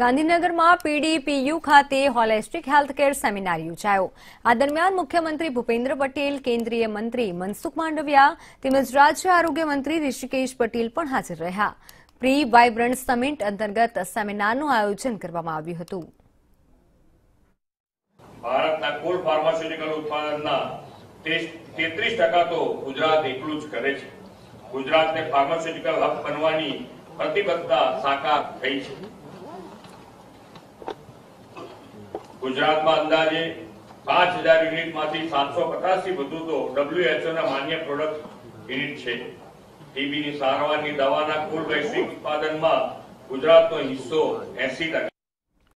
ગાંધીનગરમાં પીડીપીયુ ખાતે holistic healthcare seminar યોજાયો. આ દરમિયાન મુખ્યમંત્રી ભૂપેન્દ્ર પટેલ, કેન્દ્રીય મંત્રી મનસુખ માંડવિયા તેમજ રાજ્ય આરોગ્ય મંત્રી ઋષિકેશ પટેલ પણ હાજર રહ્યા. પ્રી વાઇબ્રન્ટ સમિટ અંતર્ગત સેમિનારનું આયોજન કરવામાં આવ્યું હતું. ભારતના કુલ ફાર્માસ્યુટિકલ ઉત્પાદનના તેત્રીસ ટકા તો ગુજરાત એકલું જ કરે છે. ગુજરાતને ફાર્માસ્યુટિકલ હબ બનવાની પ્રતિબદ્ધતા સાકાર થઈ છે. ગુજરાતમાં અંદાજે પાંચ હજાર યુનિટમાંથી સાતસો પચાસથી વધુ તો WHO ના માન્ય પ્રોડક્ટ યુનિટ છે. ટીબીની સારવારની દવાના કુલ વૈશ્વિક ઉત્પાદનમાં ગુજરાતનો હિસ્સો એસી ટકા